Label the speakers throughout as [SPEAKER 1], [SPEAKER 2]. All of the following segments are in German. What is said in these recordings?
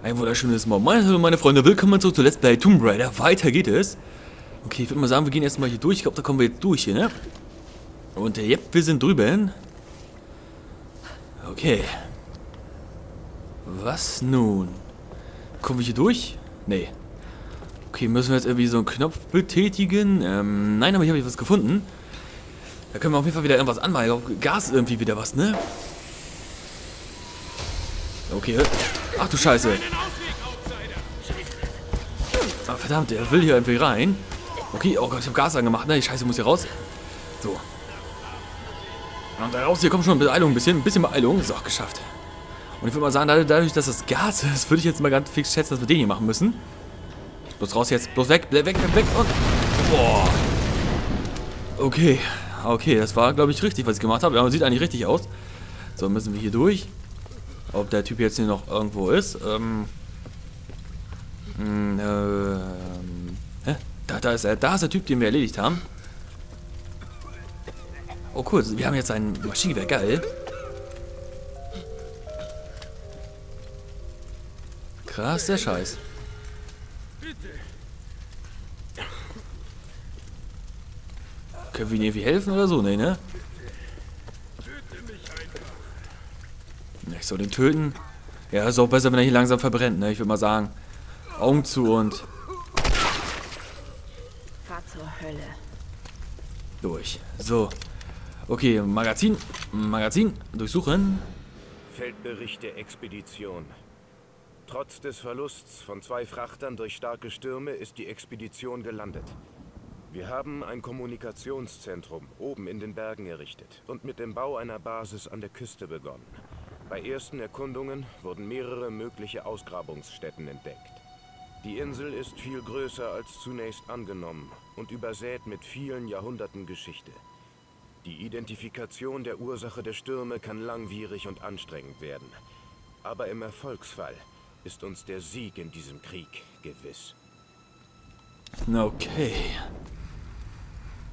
[SPEAKER 1] Ein wunderschönes Morgen. Meine, meine Freunde, willkommen zurück zu Let's Play Tomb Raider. Weiter geht es. Okay, ich würde mal sagen, wir gehen erstmal hier durch. Ich glaube, da kommen wir jetzt durch hier, ne? Und äh, yep, wir sind drüben. Okay. Was nun? Kommen wir hier durch? Nee. Okay, müssen wir jetzt irgendwie so einen Knopf betätigen? Ähm, nein, aber hier habe ich was gefunden. Da können wir auf jeden Fall wieder irgendwas anmachen. Gas irgendwie wieder was, ne? Okay. Ach du Scheiße. Ah, verdammt, der will hier irgendwie rein. Okay, oh Gott, ich habe Gas angemacht. Ne, die Scheiße muss hier raus. So. Und da raus, hier kommt schon Beeilung, ein bisschen, ein bisschen Beeilung. So, geschafft. Und ich würde mal sagen, dadurch, dass das Gas ist, würde ich jetzt mal ganz fix schätzen, dass wir den hier machen müssen. Bloß raus jetzt, bloß weg, weg, weg, weg und... Boah. Okay, okay, das war, glaube ich, richtig, was ich gemacht habe. Ja, sieht eigentlich richtig aus. So, müssen wir hier durch. Ob der Typ jetzt hier noch irgendwo ist. Ähm. Mh, äh, hä? Da, da, ist er, da ist der Typ, den wir erledigt haben. Oh cool, wir haben jetzt ein Maschinengewehr, geil. Krass, der Scheiß. Können wir ihm irgendwie helfen oder so? Nee, ne? Soll den töten. Ja, ist auch besser, wenn er hier langsam verbrennt, ne? Ich würde mal sagen. Augen zu und...
[SPEAKER 2] Fahr zur Hölle.
[SPEAKER 1] Durch. So. Okay, Magazin. Magazin. Durchsuchen.
[SPEAKER 3] Feldbericht der Expedition. Trotz des Verlusts von zwei Frachtern durch starke Stürme ist die Expedition gelandet. Wir haben ein Kommunikationszentrum oben in den Bergen errichtet und mit dem Bau einer Basis an der Küste begonnen. Bei ersten Erkundungen wurden mehrere mögliche Ausgrabungsstätten entdeckt. Die Insel ist viel größer als zunächst angenommen und übersät mit vielen Jahrhunderten Geschichte. Die Identifikation der Ursache der Stürme kann langwierig und anstrengend werden. Aber im Erfolgsfall ist uns der Sieg in diesem Krieg gewiss.
[SPEAKER 1] Okay.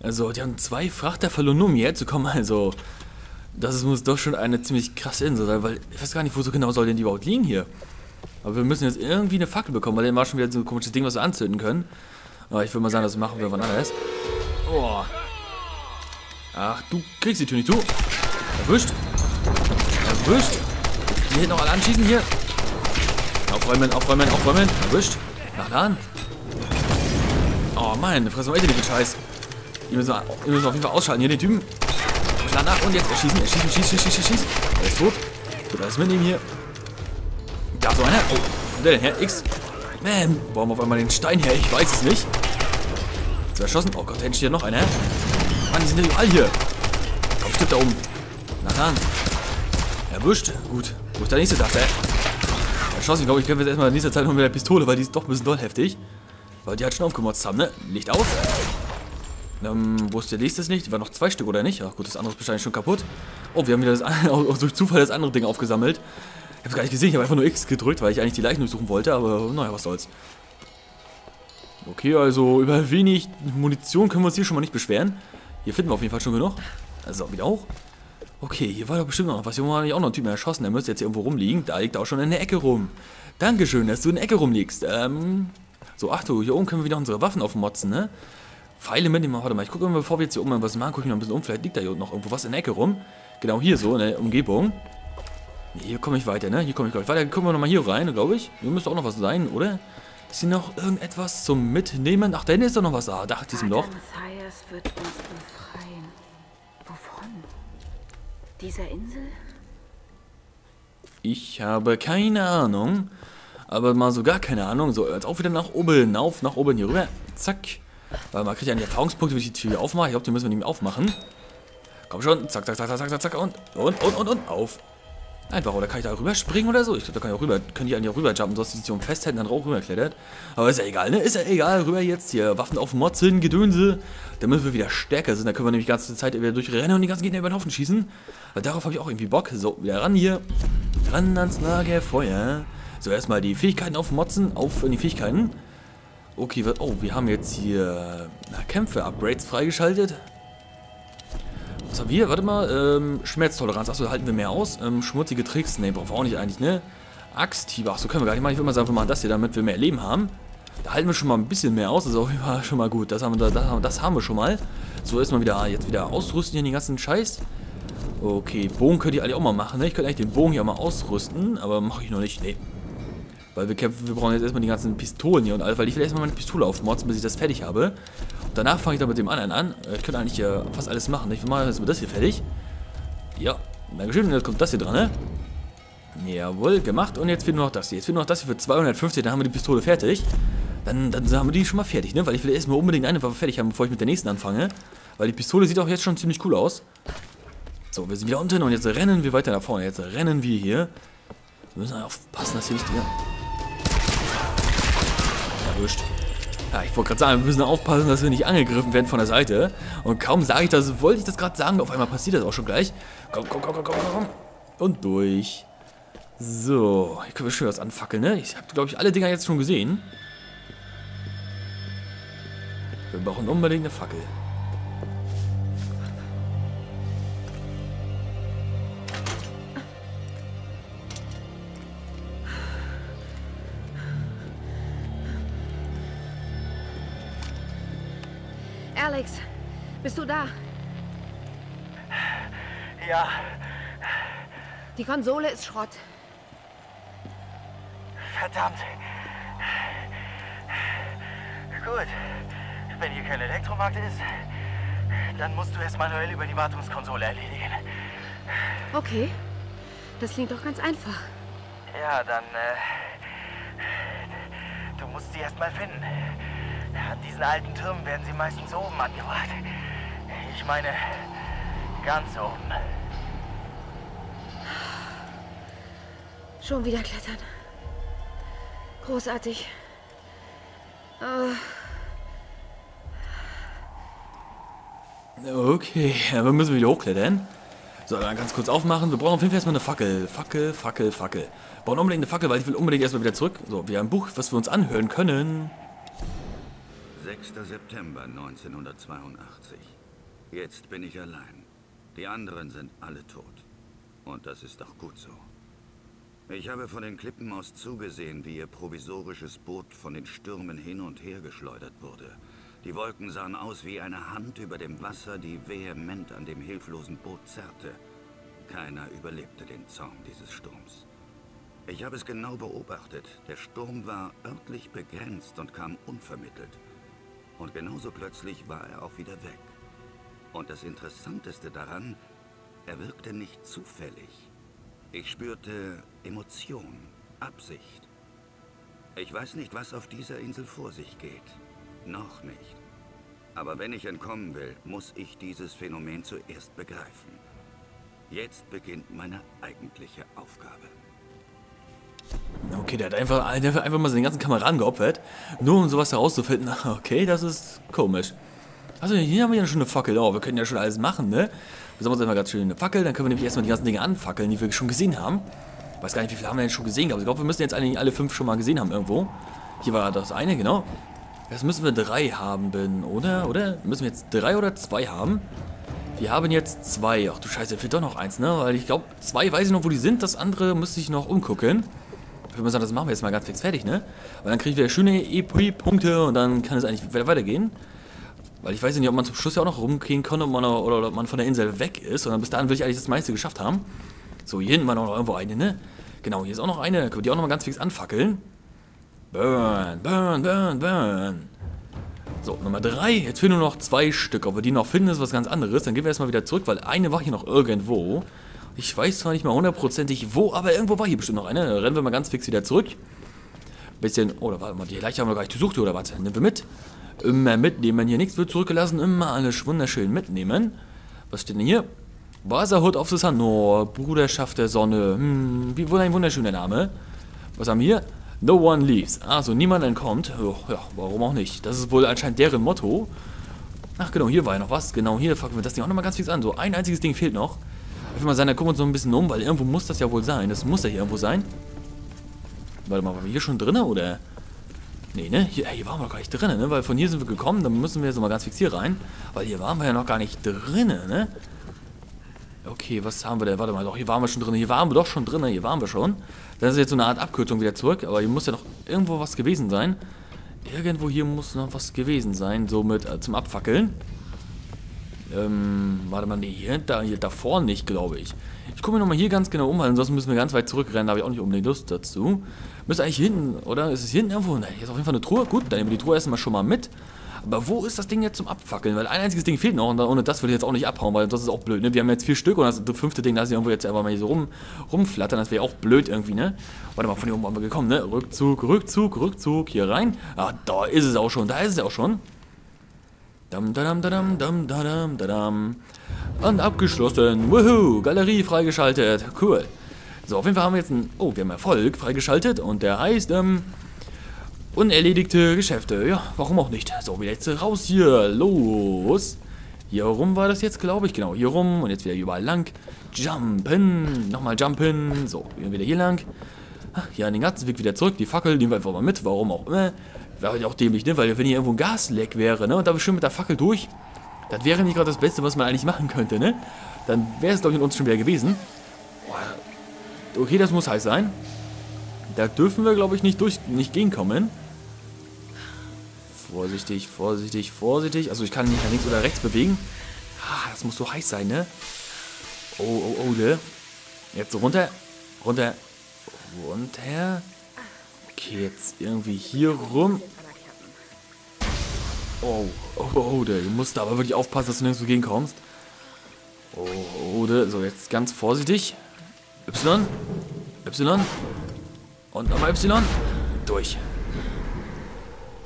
[SPEAKER 1] Also, die haben zwei Frachter verloren, um hierher zu kommen. Also, das muss doch schon eine ziemlich krasse Insel sein, weil ich weiß gar nicht, wo so genau soll denn die überhaupt liegen hier. Aber wir müssen jetzt irgendwie eine Fackel bekommen, weil dann war schon wieder so ein komisches Ding, was wir anzünden können. Aber ich würde mal sagen, das machen wir wann anders. Oh. Ach, du kriegst die Tür nicht, du. Erwischt. Erwischt. Die hinten noch alle anschießen hier. Aufräumen, aufräumen, aufräumen. Erwischt. Nach da Oh Mann, fressen wir echt den Scheiß. Die müssen, wir, die müssen wir auf jeden Fall ausschalten. Hier den Typen. Nach und jetzt erschießen, erschießen, schießen, schießen, schießen. Er ist tot. Gut, alles mitnehmen hier. Da so einer. Oh, der denn her? X. Man, warum auf einmal den Stein her? Ich weiß es nicht. Ist erschossen? Oh Gott, da hinten steht noch einer. Mann, die sind ja überall hier. Komm, stirbt da oben. Na dann. Erwischt. Gut. Wo ist der nächste Dach, ey? Erschossen, ich glaube, ich kämpfe jetzt erstmal in nächster Zeit noch mit der Pistole, weil die ist doch ein bisschen doll heftig. Weil die halt schon aufgemotzt haben, ne? Licht aus. Ähm, wo ist der nächste Licht? War noch zwei Stück, oder nicht? Ach gut, das andere ist wahrscheinlich schon kaputt. Oh, wir haben wieder das, auch durch Zufall das andere Ding aufgesammelt. Ich hab's gar nicht gesehen, ich habe einfach nur X gedrückt, weil ich eigentlich die Leichen durchsuchen wollte, aber naja, was soll's. Okay, also über wenig Munition können wir uns hier schon mal nicht beschweren. Hier finden wir auf jeden Fall schon genug. Also wieder auch. Okay, hier war doch bestimmt noch was. Hier war auch noch ein Typ erschossen. Der müsste jetzt hier irgendwo rumliegen. Da liegt auch schon in der Ecke rum. Dankeschön, dass du in der Ecke rumliegst. Ähm, so, ach du, hier oben können wir wieder unsere Waffen aufmotzen, ne? Pfeile mitnehmen. Warte mal, ich gucke mal, bevor wir jetzt hier oben was machen, gucke ich noch ein bisschen um. Vielleicht liegt da hier noch irgendwo was in der Ecke rum. Genau hier so, in der Umgebung. Nee, hier komme ich weiter, ne? Hier komme ich gleich weiter. Gucken wir nochmal hier rein, glaube ich. Hier müsste auch noch was sein, oder? Ist hier noch irgendetwas zum Mitnehmen? Ach, da hinten ist doch noch was. Ah, da, diesem Loch.
[SPEAKER 2] wird uns befreien. Wovon? Dieser Insel?
[SPEAKER 1] Ich habe keine Ahnung. Aber mal so gar keine Ahnung. So, jetzt auch wieder nach oben. Auf, nach oben hier rüber. Zack. Weil man kriegt ja einen Erfahrungspunkt, wenn ich die Tür aufmache. Ich glaube, die müssen wir nicht mehr aufmachen. Komm schon. Zack, zack, zack, zack, zack, zack. Und, und, und, und, und. Auf. Einfach, oder kann ich da rüberspringen oder so? Ich glaube, da kann ich auch rüber, können die eigentlich auch rüberjumpen, dass die sich festhalten, dann auch rüberklettert. Aber ist ja egal, ne? Ist ja egal, rüber jetzt hier, Waffen auf Motzen, Gedönse, damit wir wieder stärker sind. Da können wir nämlich die ganze Zeit wieder durchrennen und die ganzen Gegner über den Haufen schießen. Weil darauf habe ich auch irgendwie Bock. So, wieder ran hier. Ran ans Lagerfeuer. So, erstmal die Fähigkeiten aufmotzen, auf in die Fähigkeiten. Okay, oh, wir haben jetzt hier na, Kämpfe, Upgrades freigeschaltet. Was haben wir? Warte mal, ähm, Schmerztoleranz. Achso, halten wir mehr aus. Ähm, schmutzige Tricks, ne, brauchen wir auch nicht eigentlich, ne? Axthiebe. Ach, so können wir gar nicht machen. Ich würde mal sagen, wir machen das hier, damit wir mehr Leben haben. Da halten wir schon mal ein bisschen mehr aus. Das ist auf jeden Fall schon mal gut. Das haben wir, das, das haben wir schon mal. So, erstmal wieder, jetzt wieder ausrüsten hier den ganzen Scheiß. Okay, Bogen könnte ich eigentlich auch mal machen. Ne? Ich könnte eigentlich den Bogen hier mal ausrüsten, aber mache ich noch nicht. Nee. Weil wir kämpfen, wir brauchen jetzt erstmal die ganzen Pistolen hier und alles, weil ich will erstmal meine Pistole aufmotzen, bis ich das fertig habe. Und danach fange ich dann mit dem anderen an. Ich könnte eigentlich äh, fast alles machen. Ich mache jetzt mit das hier fertig. Ja, Dankeschön. Jetzt kommt das hier dran, ne? Jawohl, gemacht. Und jetzt fehlt nur noch das hier. Jetzt fehlt nur noch das hier für 250, dann haben wir die Pistole fertig. Dann, dann haben wir die schon mal fertig, ne? Weil ich will erstmal unbedingt eine Waffe fertig haben, bevor ich mit der nächsten anfange. Weil die Pistole sieht auch jetzt schon ziemlich cool aus. So, wir sind wieder unten und jetzt rennen wir weiter nach vorne. Jetzt rennen wir hier. Wir müssen aufpassen, dass hier nicht... Ja. Erwischt. Ja, ich wollte gerade sagen, wir müssen aufpassen, dass wir nicht angegriffen werden von der Seite. Und kaum sage ich das, wollte ich das gerade sagen, auf einmal passiert das auch schon gleich. Komm, komm, komm, komm, komm, komm. Und durch. So, hier können wir schön was anfackeln, ne? Ich habe, glaube ich, alle Dinger jetzt schon gesehen. Wir brauchen unbedingt eine Fackel.
[SPEAKER 2] Bist du da?
[SPEAKER 4] Ja,
[SPEAKER 2] Die Konsole ist Schrott.
[SPEAKER 4] verdammt. Gut. Wenn hier kein Elektromarkt ist, dann musst du es manuell über die Wartungskonsole erledigen.
[SPEAKER 2] Okay. Das klingt doch ganz einfach.
[SPEAKER 4] Ja, dann, äh, du musst sie erst mal finden. An diesen alten Türmen werden sie meistens oben angebracht. Ich meine, ganz oben.
[SPEAKER 2] Schon wieder klettern. Großartig. Oh,
[SPEAKER 1] Okay, dann müssen wir wieder hochklettern. So, dann ganz kurz aufmachen. Wir brauchen auf jeden Fall erstmal eine Fackel. Fackel, Fackel, Fackel. Wir brauchen unbedingt eine Fackel, weil ich will unbedingt erstmal wieder zurück. So, wir haben ein Buch, was wir uns anhören können.
[SPEAKER 5] 6. September 1982. Jetzt bin ich allein. Die anderen sind alle tot. Und das ist auch gut so. Ich habe von den Klippen aus zugesehen, wie ihr provisorisches Boot von den Stürmen hin und her geschleudert wurde. Die Wolken sahen aus wie eine Hand über dem Wasser, die vehement an dem hilflosen Boot zerrte. Keiner überlebte den Zorn dieses Sturms. Ich habe es genau beobachtet. Der Sturm war örtlich begrenzt und kam unvermittelt. Und genauso plötzlich war er auch wieder weg. Und das Interessanteste daran, er wirkte nicht zufällig. Ich spürte Emotion, Absicht. Ich weiß nicht, was auf dieser Insel vor sich geht. Noch nicht. Aber wenn ich entkommen will, muss ich dieses Phänomen zuerst begreifen. Jetzt beginnt meine eigentliche Aufgabe.
[SPEAKER 1] Okay, der hat einfach, der hat einfach mal seinen ganzen Kameraden geopfert. Nur um sowas herauszufinden. Okay, das ist komisch. Also hier haben wir ja schon eine Fackel. Oh, wir können ja schon alles machen, ne? Wir sammeln uns einfach ganz schön eine Fackel. Dann können wir nämlich erstmal die ganzen Dinge anfackeln, die wir schon gesehen haben. Ich weiß gar nicht, wie viele haben wir denn schon gesehen. Aber ich glaube, wir müssen jetzt eigentlich alle fünf schon mal gesehen haben irgendwo. Hier war das eine, genau. Jetzt müssen wir drei haben, bin, oder? Oder? Müssen wir jetzt drei oder zwei haben? Wir haben jetzt zwei. Ach du Scheiße, fehlt doch noch eins, ne? Weil ich glaube, zwei weiß ich noch, wo die sind. Das andere müsste ich noch umgucken. Ich würde sagen, das machen wir jetzt mal ganz fix fertig, ne? Weil dann kriege ich wieder schöne EP-Punkte und dann kann es eigentlich weitergehen. Weil ich weiß nicht, ob man zum Schluss ja auch noch rumgehen kann ob man oder ob man von der Insel weg ist. Und dann bis dahin will ich eigentlich das meiste geschafft haben. So, hier hinten war noch irgendwo eine, ne? Genau, hier ist auch noch eine. Können wir die auch noch mal ganz fix anfackeln. Burn, burn, burn, burn. So, Nummer drei. Jetzt fehlen nur noch zwei Stück. Ob wir die noch finden, ist was ganz anderes. Dann gehen wir erstmal wieder zurück, weil eine war hier noch irgendwo. Ich weiß zwar nicht mal hundertprozentig wo, aber irgendwo war hier bestimmt noch eine. Dann rennen wir mal ganz fix wieder zurück. Bisschen, oh, da warte mal, die Leiche haben wir gar nicht gesucht, oder was? Nehmen wir mit. Immer mitnehmen. Hier nichts wird zurückgelassen. Immer alles wunderschön mitnehmen. Was steht denn hier? Brotherhood of the Sun. Oh, Bruderschaft der Sonne. Hm, wie wohl ein wunderschöner Name. Was haben wir hier? No one leaves. Also niemand entkommt. Oh, ja, warum auch nicht? Das ist wohl anscheinend deren Motto. Ach genau, hier war ja noch was. Genau, hier fangen wir das Ding auch nochmal ganz fix an. So, ein einziges Ding fehlt noch. Ich will mal sagen, da gucken wir uns noch ein bisschen um, weil irgendwo muss das ja wohl sein. Das muss ja hier irgendwo sein. Warte mal, waren wir hier schon drin, oder? Nee, ne? Hier, hier waren wir noch gar nicht drin, ne? Weil von hier sind wir gekommen, dann müssen wir jetzt mal ganz fix hier rein. Weil hier waren wir ja noch gar nicht drin, ne? Okay, was haben wir denn? Warte mal, doch, hier waren wir schon drin. Hier waren wir doch schon drin. Hier waren wir schon. Das ist jetzt so eine Art Abkürzung wieder zurück. Aber hier muss ja noch irgendwo was gewesen sein. Irgendwo hier muss noch was gewesen sein. So mit äh, zum Abfackeln. Ähm, warte mal, nee, hier, da, hier davor nicht, glaube ich. Ich gucke mir nochmal hier ganz genau um, weil ansonsten müssen wir ganz weit zurückrennen. Da habe ich auch nicht unbedingt Lust dazu. Müsste eigentlich hinten, oder? Ist es hinten irgendwo? Nein, hier ist auf jeden Fall eine Truhe. Gut, dann nehmen wir die Truhe erstmal schon mal mit. Aber wo ist das Ding jetzt zum Abfackeln? Weil ein einziges Ding fehlt noch und ohne das würde ich jetzt auch nicht abhauen, weil das ist auch blöd, ne? Wir haben jetzt vier Stück und das fünfte Ding, da ist irgendwo jetzt einfach mal hier so rum, rumflattern, das wäre auch blöd irgendwie, ne? Warte mal, von hier oben waren wir gekommen, ne? Rückzug, Rückzug, Rückzug, hier rein. Ah, da ist es auch schon, da ist es auch schon. Dam, dadam, dadam, dam, dadam, dadam. Und abgeschlossen. Woohoo, Galerie freigeschaltet. Cool. So, auf jeden Fall haben wir jetzt einen, oh, wir haben Erfolg freigeschaltet und der heißt, ähm, Unerledigte Geschäfte. Ja, warum auch nicht. So, wieder jetzt raus hier. Los. Hier rum war das jetzt, glaube ich. Genau, hier rum. Und jetzt wieder überall lang. Jumpen. Nochmal jumpen. So, wieder hier lang. Ja, den ganzen Weg wieder zurück. Die Fackel nehmen wir einfach mal mit. Warum auch immer. Wäre halt auch dämlich, ne? Weil wenn hier irgendwo ein Gasleck wäre, ne? Und da wir schön mit der Fackel durch. Das wäre nicht gerade das Beste, was man eigentlich machen könnte, ne? Dann wäre es, glaube ich, in uns schon wieder gewesen. Okay, das muss heiß sein. Da dürfen wir, glaube ich, nicht durch, nicht gehen kommen. Vorsichtig, vorsichtig, vorsichtig. Also ich kann mich nach links oder rechts bewegen. Ah, das muss so heiß sein, ne? Oh, oh, oh, ne? Jetzt so runter, runter, runter. Okay, jetzt irgendwie hier rum. Oh, oh, oh, du musst da aber wirklich aufpassen, dass du nirgendwo gegenkommst. Oh, oh, so jetzt ganz vorsichtig. Y, Y und nochmal Y. Durch.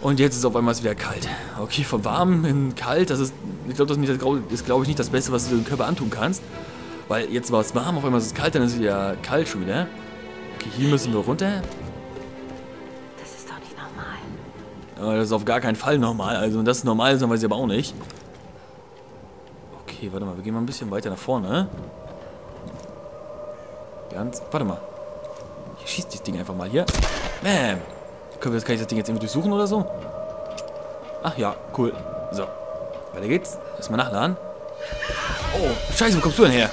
[SPEAKER 1] Und jetzt ist auf einmal wieder kalt. Okay, von warm in kalt, das ist, ich glaube, das ist, glaube ich, nicht das Beste, was du dem Körper antun kannst. Weil jetzt war es warm, auf einmal ist es kalt, dann ist es wieder kalt schon wieder. Okay, hier müssen wir runter.
[SPEAKER 2] Normal.
[SPEAKER 1] Das ist auf gar keinen Fall normal. Also, das ist normal ist, dann weiß ich aber auch nicht. Okay, warte mal, wir gehen mal ein bisschen weiter nach vorne. Ganz, warte mal. Hier schießt das Ding einfach mal hier. Bam. Können wir, kann ich das Ding jetzt irgendwie durchsuchen oder so? Ach ja, cool. So. Weiter geht's. Erstmal nachladen. Oh, scheiße, wo kommst du denn her?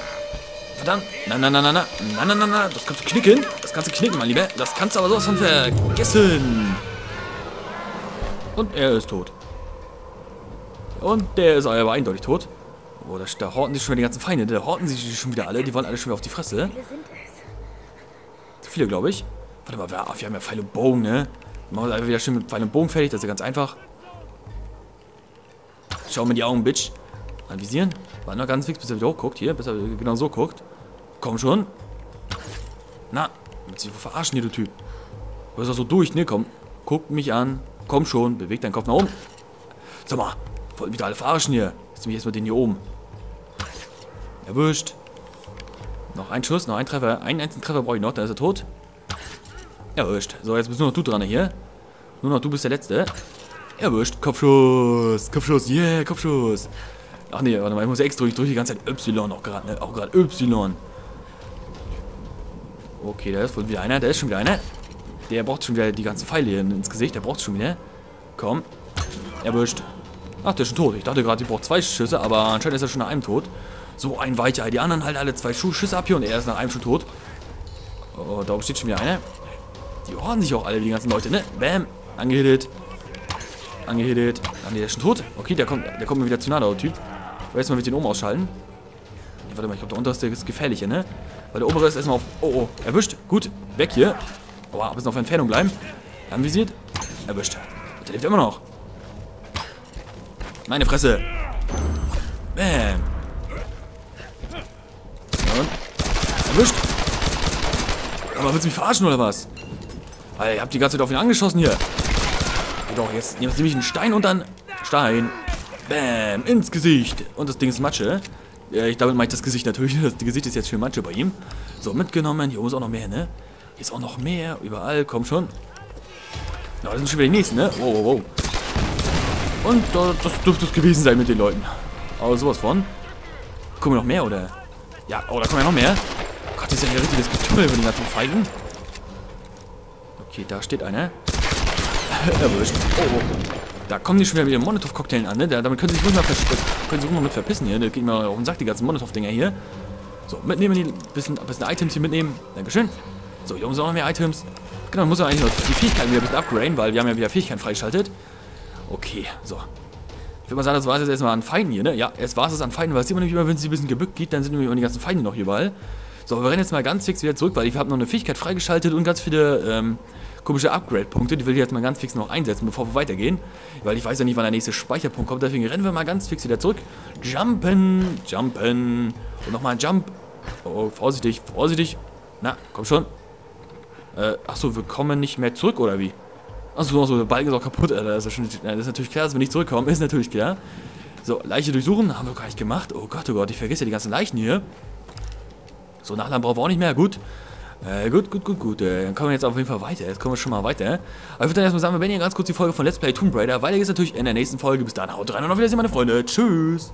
[SPEAKER 1] Verdammt. Na, na, na, na, na. Na, na, na, na. Das kannst du knicken. Das kannst du knicken, mein Lieber. Das kannst du aber sowas von vergessen. Und er ist tot. Und der ist aber eindeutig tot. Oh, da, da horten sich schon wieder die ganzen Feinde. Da horten sich schon wieder alle. Die wollen alle schon wieder auf die Fresse. Zu viele, glaube ich. Warte mal, wir, wir haben ja Pfeil und Bogen, ne? Machen wir einfach wieder schön mit Pfeil und Bogen fertig, das ist ja ganz einfach. Schau mir die Augen, Bitch. Anvisieren. Warte noch ganz fix, bis er wieder hochguckt. Hier, bis er genau so guckt. Komm schon. Na, willst du dich verarschen hier, du Typ? Du bist doch so durch, ne? Komm, guck mich an. Komm schon, beweg deinen Kopf nach oben. Sag mal, wollten wieder alle verarschen hier. Jetzt nehme ich erstmal den hier oben. Erwischt. Noch ein Schuss, noch ein Treffer. Einen einzigen Treffer brauche ich noch, dann ist er tot. Erwischt. So, jetzt bist nur noch du dran hier. Nur noch du bist der Letzte. Erwischt. Kopfschuss. Kopfschuss. Yeah, Kopfschuss. Ach nee, warte mal, ich muss extra durch, durch die ganze Zeit Y auch gerade, ne? Auch gerade Y. Okay, da ist wohl wieder einer. Da ist schon wieder einer. Der braucht schon wieder die ganzen Pfeile hier ins Gesicht. Der braucht schon wieder. Komm. Erwischt. Ach, der ist schon tot. Ich dachte gerade, die braucht zwei Schüsse, aber anscheinend ist er schon nach einem tot. So ein Weicher. Die anderen halt alle zwei Schüsse ab hier und er ist nach einem schon tot. Oh, da oben steht schon wieder einer. Die hornen sich auch alle, die ganzen Leute, ne? Bam. Angehittet. Angehittet. Ach nee, der ist schon tot. Okay, der kommt, der kommt mir wieder zu nah, der Typ. Ich weiß mal mit den oben ausschalten. Warte mal, ich glaube, der unterste ist gefährlicher, ne? Weil der obere ist erstmal auf... Oh, oh. Erwischt. Gut. Weg hier. Oh, ein bisschen auf Entfernung bleiben. Anvisiert. Erwischt. Der lebt immer noch. Meine Fresse. Bam. Und? Erwischt. Aber willst du mich verarschen oder was? Alter, ihr habt die ganze Zeit auf ihn angeschossen hier. Doch, jetzt, jetzt nehme ich einen Stein und dann Stein. Bam, ins Gesicht. Und das Ding ist Matsche. Ja, ich, damit meine ich das Gesicht natürlich. Das Gesicht ist jetzt schön Matsche bei ihm. So, mitgenommen. Hier oben ist auch noch mehr, ne? Hier ist auch noch mehr. Überall. Komm schon. Na, das sind schon wieder die nächsten, ne? Wow, wow, wow. Und das dürfte es gewesen sein mit den Leuten. Aber sowas von. Kommen noch mehr, oder? Ja, oh, da kommen ja noch mehr. Gott, das ist ja ein richtiges Getümmel von den ganzen Feigen. Okay, da steht einer. Erwischt. Oh, oh, oh. Da kommen die schon wieder mit ihren Molotow-Cocktailen an, ne? Da, damit können sie sich ruhig mal, können sie ruhig mal mit verpissen hier. Da geht mir auf den Sack, die ganzen Molotow-Dinger hier. So, mitnehmen, die bisschen, bisschen Items hier mitnehmen. Dankeschön. So, hier haben wir auch noch mehr Items. Genau, muss man eigentlich noch die Fähigkeiten wieder ein bisschen upgraden, weil wir haben ja wieder Fähigkeiten freigeschaltet. Okay, so. Ich würde mal sagen, das war es jetzt erstmal an Feinden hier, ne? Ja, jetzt war es an Feinden, weil es man nämlich immer, wenn sie ein bisschen gebückt geht, dann sind nämlich immer die ganzen Feinde noch überall. So, wir rennen jetzt mal ganz fix wieder zurück, weil ich habe noch eine Fähigkeit freigeschaltet und ganz viele ähm, komische Upgrade-Punkte. Die will ich jetzt mal ganz fix noch einsetzen, bevor wir weitergehen. Weil ich weiß ja nicht, wann der nächste Speicherpunkt kommt. Deswegen rennen wir mal ganz fix wieder zurück. Jumpen, jumpen. Und nochmal ein Jump. Oh, vorsichtig, vorsichtig. Na, komm schon. Äh, achso, wir kommen nicht mehr zurück, oder wie? Achso, achso der Balken ist auch kaputt, Alter. Das ist, schon, das ist natürlich klar, dass wir nicht zurückkommen. Ist natürlich klar. So, Leiche durchsuchen. Haben wir gar nicht gemacht. Oh Gott, oh Gott, ich vergesse ja die ganzen Leichen hier. So, Nachladen brauchen wir auch nicht mehr. Gut. Äh, gut, gut, gut, gut. Äh, dann kommen wir jetzt auf jeden Fall weiter. Jetzt kommen wir schon mal weiter. Aber ich würde dann erstmal sagen, wir beenden ganz kurz die Folge von Let's Play Tomb Raider. Weiter geht's natürlich in der nächsten Folge. Bis dann, haut rein und auf Wiedersehen, meine Freunde. Tschüss.